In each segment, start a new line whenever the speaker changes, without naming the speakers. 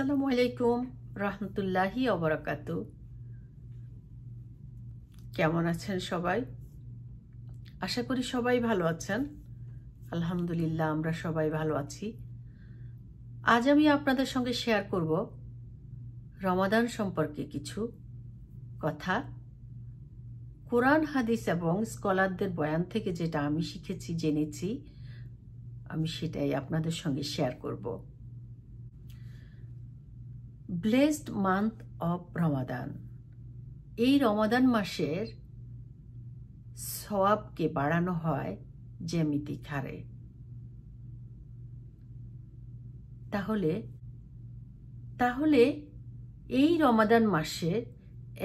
আসসালামু আলাইকুম, রহমতুল্লাহি অবরাকাত কেমন আছেন সবাই? আশা করি সবাই ভালো আছেন। আলহামদুলিল্লাহ, আমরা সবাই ভালো আছি। আজ আমি আপনাদের সঙ্গে শেয়ার করব রমাদান সম্পর্কে কিছু কথা। কোরআন, হাদিস এবং স্কলারদের বয়ান থেকে যেটা আমি শিখেছি, জেনেছি, আমি সেটাই আপনাদের সঙ্গে শেয়ার করব। ব্লেসড মান্থ অফ রমাদান এই রমাদান মাসের সওয়াবকে বাড়ানো হয় জ্যামিতিক হারে তাহলে তাহলে এই রমাদান মাসে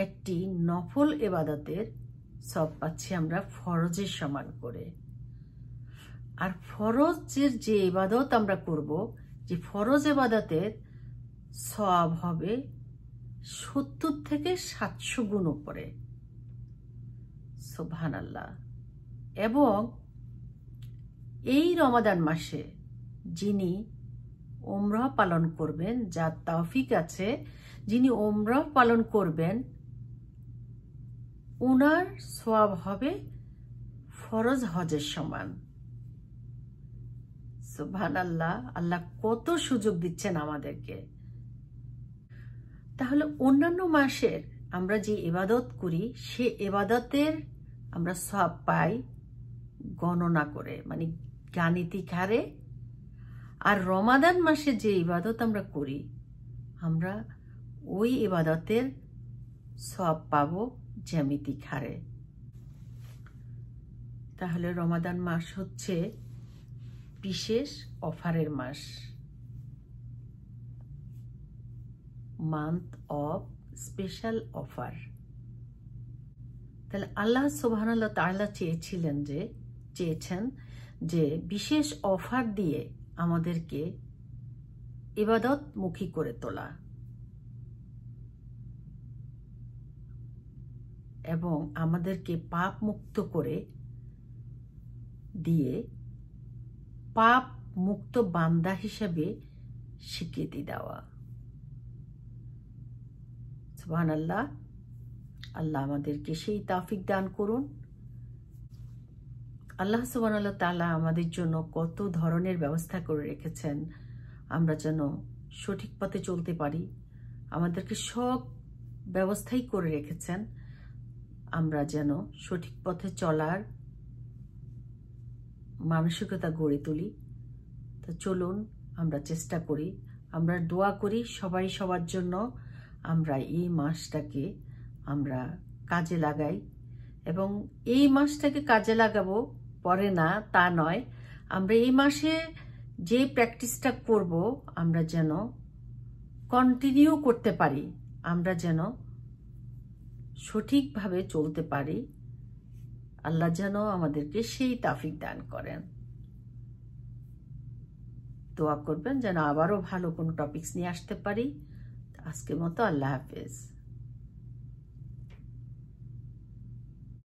একটি নফল এবাদতের সব পাচ্ছি আমরা ফরজের সমান করে। আর ফরজের যে এবাদত আমরা করব, যে ফরজ এবাদতের সব হবে সত্তর থেকে সাতশো গুণ উপরে। সোভান আল্লাহ এবং এই রমাদান মাসে যিনি ওমরাহ পালন করবেন যার তৌফিক আছে, যিনি ওমরাহ পালন করবেন ওনার সব হবে ফরজ হজের সমান। সুবহান আল্লাহ আল্লাহ কত সুযোগ দিচ্ছেন আমাদেরকে। তাহলে অন্যান্য মাসের আমরা যে এবাদত করি, সে এবাদতের আমরা সব পাই গণনা করে মানে গাণিতিক হারে। আর রমাদান মাসে যে ইবাদত আমরা করি, আমরা ওই ইবাদতের সব পাব জ্যামিতিক হারে। তাহলে রমাদান মাস হচ্ছে বিশেষ অফারের মাস। মান্থ অফ স্পেশাল অফার তাহলে আল্লাহ সোহান আল্লাহ তাল্লাহ চেয়েছিলেন যে, চেয়েছেন যে বিশেষ অফার দিয়ে আমাদেরকে ইবাদত মুখী করে তোলা। এবং আমাদেরকে পাপ মুক্ত করে দিয়ে পাপ মুক্ত বান্দা হিসেবে স্বীকৃতি দেওয়া। সুবাহ আল্লাহ আল্লাহ আমাদেরকে সেই তাফিক দান করুন। আল্লাহ সুবান আল্লাহ তালা আমাদের জন্য কত ধরনের ব্যবস্থা করে রেখেছেন। আমরা যেন সঠিক পথে চলতে পারি। আমাদেরকে সব ব্যবস্থাই করে রেখেছেন। আমরা যেন সঠিক পথে চলার মানসিকতা গড়ে তুলি। তো চলুন, আমরা চেষ্টা করি। আমরা দোয়া করি সবাই সবার জন্য। আমরা এই মাসটাকে আমরা কাজে লাগাই এবং এই মাসটাকে কাজে লাগাবো পরে না, তা নয়। আমরা এই মাসে যে প্র্যাকটিসটা করব, আমরা যেন কন্টিনিউ করতে পারি, আমরা যেন সঠিকভাবে চলতে পারি, আল্লাহ যেন আমাদেরকে সেই তাফিক দান করেন। দোয়া করবেন যেন আবারও ভালো কোনো টপিকস নিয়ে আসতে পারি। আজকের মতো আল্লাহ হাফেজ।